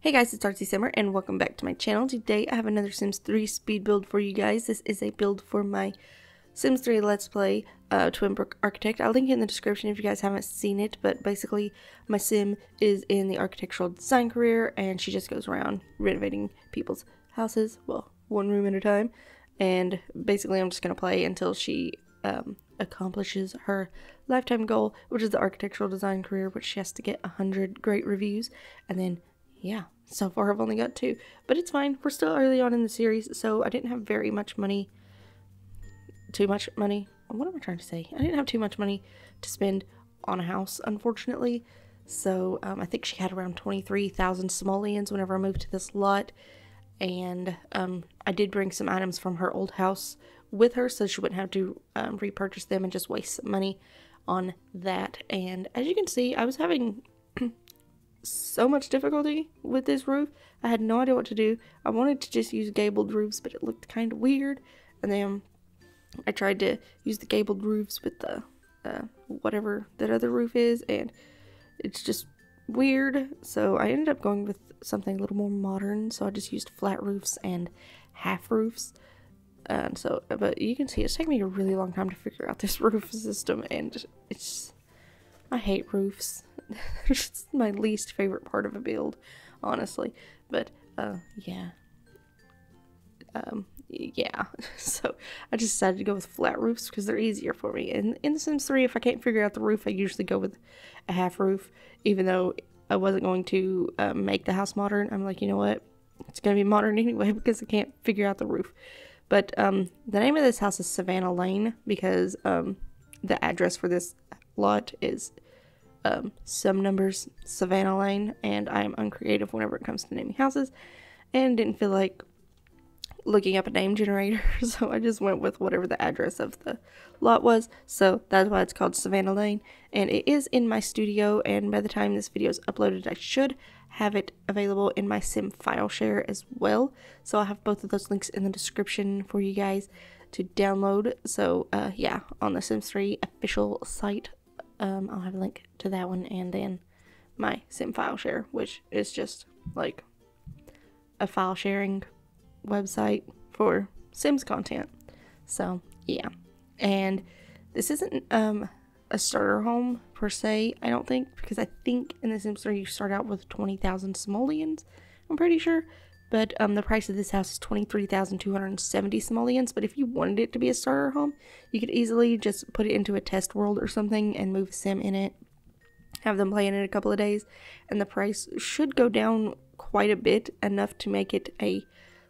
Hey guys, it's Artsie Simmer and welcome back to my channel. Today I have another Sims 3 speed build for you guys. This is a build for my Sims 3 Let's Play uh, Twinbrook Architect. I'll link it in the description if you guys haven't seen it, but basically my sim is in the architectural design career and she just goes around renovating people's houses, well, one room at a time. And basically I'm just going to play until she um, accomplishes her lifetime goal, which is the architectural design career, which she has to get 100 great reviews, and then yeah, so far I've only got two. But it's fine. We're still early on in the series, so I didn't have very much money. Too much money? What am I trying to say? I didn't have too much money to spend on a house, unfortunately. So um, I think she had around 23,000 simoleons whenever I moved to this lot. And um, I did bring some items from her old house with her so she wouldn't have to um, repurchase them and just waste some money on that. And as you can see, I was having so much difficulty with this roof. I had no idea what to do. I wanted to just use gabled roofs, but it looked kind of weird. And then I tried to use the gabled roofs with the uh, whatever that other roof is, and it's just weird. So I ended up going with something a little more modern. So I just used flat roofs and half roofs. And so, but you can see it's taken me a really long time to figure out this roof system, and it's I hate roofs. it's my least favorite part of a build, honestly. But uh, yeah, um, yeah. so I just decided to go with flat roofs because they're easier for me. And in The Sims 3, if I can't figure out the roof, I usually go with a half roof, even though I wasn't going to uh, make the house modern. I'm like, you know what? It's gonna be modern anyway because I can't figure out the roof. But um, the name of this house is Savannah Lane because um, the address for this lot is um, some numbers Savannah Lane, and I am uncreative whenever it comes to naming houses, and didn't feel like looking up a name generator, so I just went with whatever the address of the lot was. So that's why it's called Savannah Lane, and it is in my studio. And by the time this video is uploaded, I should have it available in my Sim file share as well. So I'll have both of those links in the description for you guys to download. So uh, yeah, on the Sims 3 official site um, I'll have a link to that one and then my sim file share, which is just like a file sharing website for Sims content. So yeah, and this isn't um, a starter home per se. I don't think because I think in the Sims 3 you start out with twenty thousand simoleons. I'm pretty sure. But um, the price of this house is 23,270 simoleons. But if you wanted it to be a starter home, you could easily just put it into a test world or something and move a sim in it. Have them play in it a couple of days. And the price should go down quite a bit, enough to make it a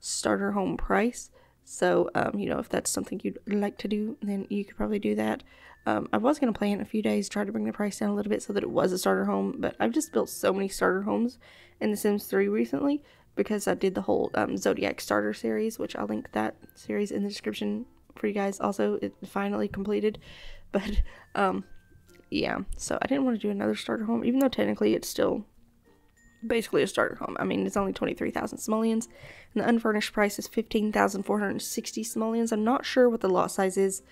starter home price. So, um, you know, if that's something you'd like to do, then you could probably do that. Um, I was going to play in a few days, try to bring the price down a little bit so that it was a starter home, but I've just built so many starter homes in The Sims 3 recently because I did the whole um, Zodiac starter series, which I'll link that series in the description for you guys. Also, it finally completed, but um, yeah. So I didn't want to do another starter home, even though technically it's still basically a starter home. I mean, it's only twenty three thousand simoleons, and the unfurnished price is fifteen thousand four hundred sixty simoleons. I'm not sure what the lot size is,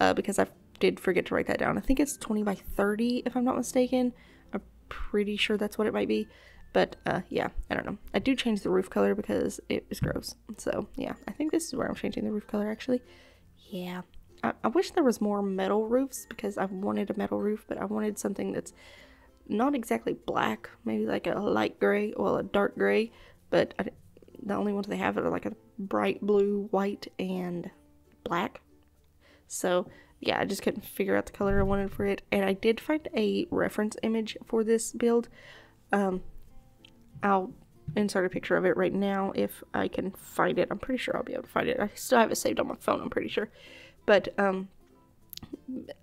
uh, because I did forget to write that down. I think it's twenty by thirty, if I'm not mistaken. I'm pretty sure that's what it might be. But uh, yeah, I don't know. I do change the roof color because it is gross. So yeah, I think this is where I'm changing the roof color actually. Yeah. I, I wish there was more metal roofs because I wanted a metal roof, but I wanted something that's not exactly black, maybe like a light gray or a dark gray, but I, the only ones they have are like a bright blue, white, and black. So yeah, I just couldn't figure out the color I wanted for it. And I did find a reference image for this build. Um, I'll insert a picture of it right now if I can find it. I'm pretty sure I'll be able to find it. I still have it saved on my phone, I'm pretty sure. But, um,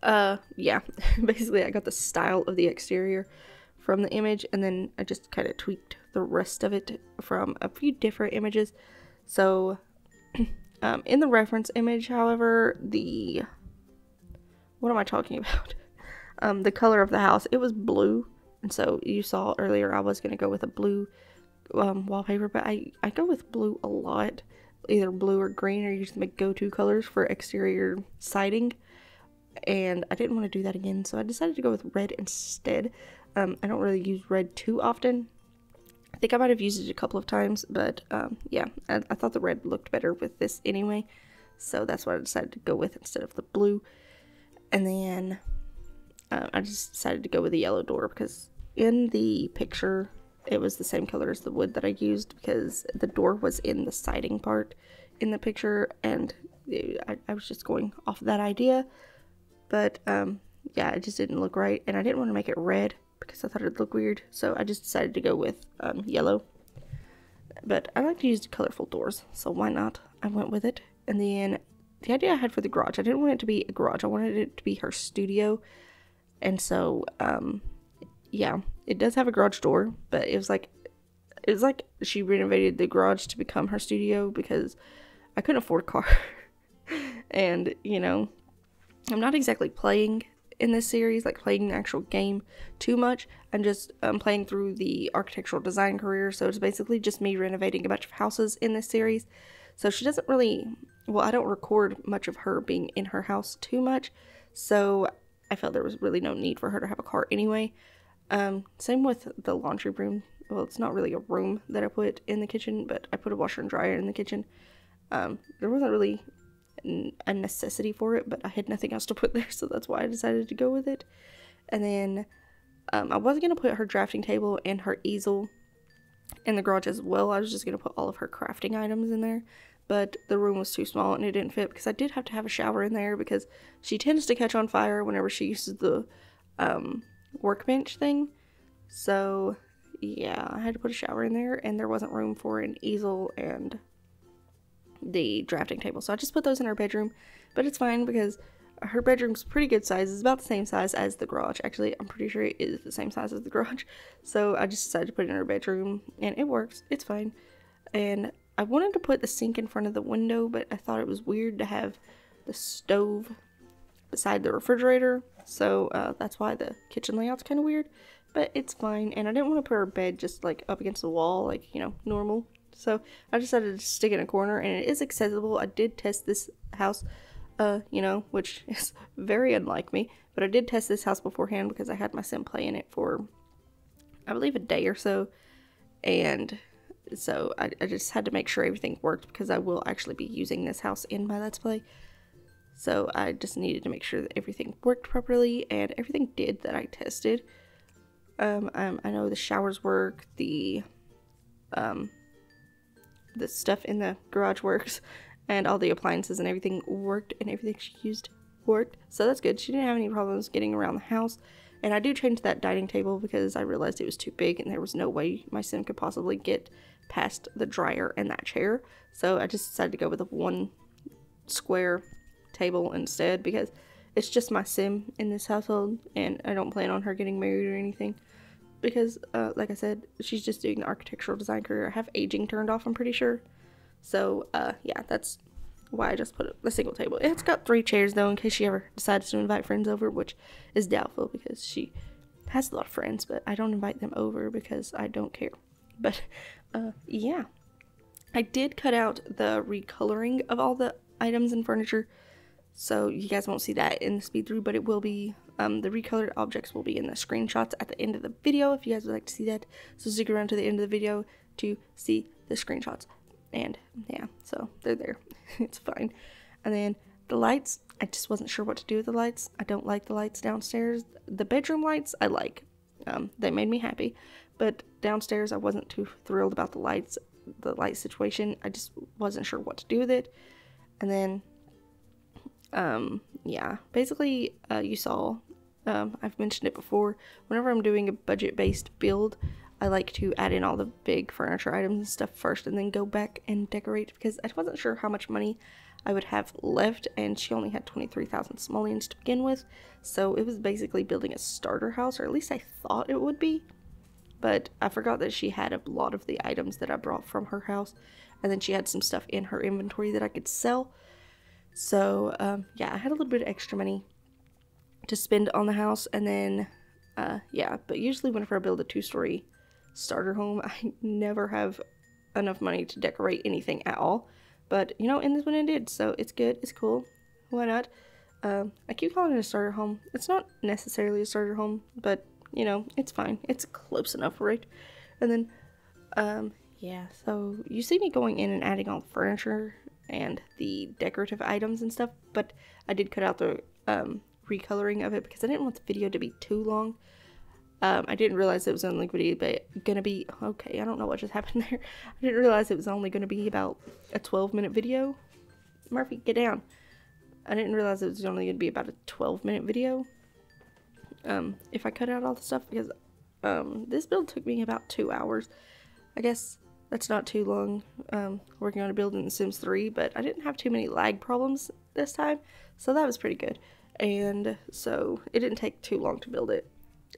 uh, yeah, basically I got the style of the exterior from the image and then I just kind of tweaked the rest of it from a few different images. So, um, in the reference image, however, the, what am I talking about? Um, the color of the house, it was blue and so you saw earlier I was going to go with a blue um, wallpaper, but I, I go with blue a lot. Either blue or green are usually my go-to colors for exterior siding. And I didn't want to do that again, so I decided to go with red instead. Um, I don't really use red too often. I think I might have used it a couple of times, but um, yeah, I, I thought the red looked better with this anyway. So that's what I decided to go with instead of the blue. And then uh, I just decided to go with the yellow door because in the picture it was the same color as the wood that I used because the door was in the siding part in the picture and I, I was just going off of that idea. But um, yeah, it just didn't look right and I didn't want to make it red because I thought it'd look weird. So I just decided to go with um, yellow. But I like to use colorful doors, so why not? I went with it. And then the idea I had for the garage, I didn't want it to be a garage. I wanted it to be her studio. And so, um, yeah, it does have a garage door, but it was like, it was like she renovated the garage to become her studio because I couldn't afford a car. and, you know, I'm not exactly playing in this series, like playing the actual game too much. I'm just um, playing through the architectural design career, so it's basically just me renovating a bunch of houses in this series. So she doesn't really, well, I don't record much of her being in her house too much, so I felt there was really no need for her to have a car anyway. Um, same with the laundry room. Well, it's not really a room that I put in the kitchen, but I put a washer and dryer in the kitchen. Um, there wasn't really a necessity for it, but I had nothing else to put there, so that's why I decided to go with it. And then um, I wasn't going to put her drafting table and her easel in the garage as well. I was just going to put all of her crafting items in there, but the room was too small and it didn't fit because I did have to have a shower in there because she tends to catch on fire whenever she uses the um, workbench thing. So yeah, I had to put a shower in there and there wasn't room for an easel and the drafting table. So I just put those in her bedroom, but it's fine because her bedroom's pretty good size. It's about the same size as the garage. Actually, I'm pretty sure it is the same size as the garage. So I just decided to put it in her bedroom and it works. It's fine. And I wanted to put the sink in front of the window, but I thought it was weird to have the stove beside the refrigerator. So uh, that's why the kitchen layout's kind of weird. But it's fine. And I didn't want to put our bed just like up against the wall, like, you know, normal. So I decided to stick it in a corner and it is accessible. I did test this house, uh, you know, which is very unlike me, but I did test this house beforehand because I had my sim play in it for, I believe, a day or so. And so I, I just had to make sure everything worked because I will actually be using this house in my Let's Play. So I just needed to make sure that everything worked properly and everything did that I tested. Um, um I know the showers work, the um, the stuff in the garage works and all the appliances and everything worked and everything she used worked. So that's good. She didn't have any problems getting around the house. And I do change that dining table because I realized it was too big and there was no way my sim could possibly get past the dryer and that chair. So I just decided to go with a one square table instead because it's just my sim in this household and I don't plan on her getting married or anything because, uh, like I said, she's just doing the architectural design career. I have aging turned off, I'm pretty sure. So, uh, yeah, that's why I just put a single table. It's got three chairs, though, in case she ever decides to invite friends over, which is doubtful because she has a lot of friends, but I don't invite them over because I don't care. But, uh, yeah. I did cut out the recoloring of all the items and furniture, so you guys won't see that in the speed through, but it will be um, the recolored objects will be in the screenshots at the end of the video if you guys would like to see that. So stick around to the end of the video to see the screenshots. And yeah, so they're there. it's fine. And then the lights, I just wasn't sure what to do with the lights. I don't like the lights downstairs. The bedroom lights, I like. Um, they made me happy. But downstairs, I wasn't too thrilled about the lights, the light situation. I just wasn't sure what to do with it. And then, um, yeah, basically, uh, you saw um, I've mentioned it before. Whenever I'm doing a budget based build, I like to add in all the big furniture items and stuff first and then go back and decorate because I wasn't sure how much money I would have left and she only had 23,000 simoleons to begin with. So it was basically building a starter house or at least I thought it would be. But I forgot that she had a lot of the items that I brought from her house and then she had some stuff in her inventory that I could sell. So um, yeah, I had a little bit of extra money to spend on the house and then uh, yeah but usually whenever I build a two-story starter home I never have enough money to decorate anything at all. But you know in this one I did so it's good it's cool. Why not? Um, I keep calling it a starter home. It's not necessarily a starter home but you know it's fine. It's close enough right? And then um, yeah, so you see me going in and adding all the furniture and the decorative items and stuff, but I did cut out the um, recoloring of it because I didn't want the video to be too long. Um, I didn't realize it was only going to be gonna be okay. I don't know what just happened there. I didn't realize it was only going to be about a 12 minute video. Murphy, get down. I didn't realize it was only going to be about a 12 minute video. Um, if I cut out all the stuff because um, this build took me about two hours. I guess that's not too long um, working on a build in The Sims 3, but I didn't have too many lag problems this time, so that was pretty good. And so it didn't take too long to build it.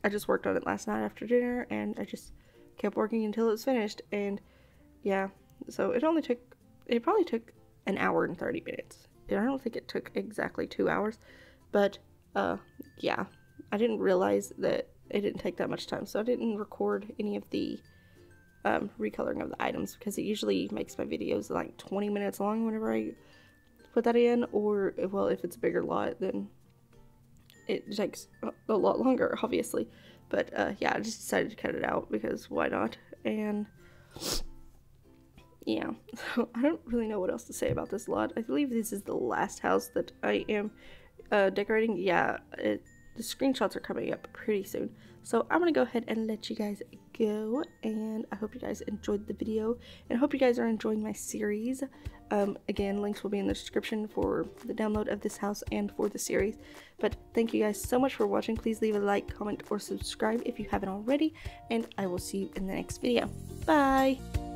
I just worked on it last night after dinner, and I just kept working until it was finished. And yeah, so it only took, it probably took an hour and 30 minutes. I don't think it took exactly two hours, but uh, yeah, I didn't realize that it didn't take that much time, so I didn't record any of the um, recoloring of the items because it usually makes my videos like 20 minutes long whenever I put that in, or well, if it's a bigger lot, then it takes a lot longer, obviously. But uh, yeah, I just decided to cut it out because why not? And yeah, so I don't really know what else to say about this lot. I believe this is the last house that I am uh, decorating. Yeah, it, the screenshots are coming up pretty soon. So I'm going to go ahead and let you guys go. And I hope you guys enjoyed the video. And I hope you guys are enjoying my series. Um, again, links will be in the description for the download of this house and for the series. But thank you guys so much for watching. Please leave a like, comment, or subscribe if you haven't already. And I will see you in the next video. Bye!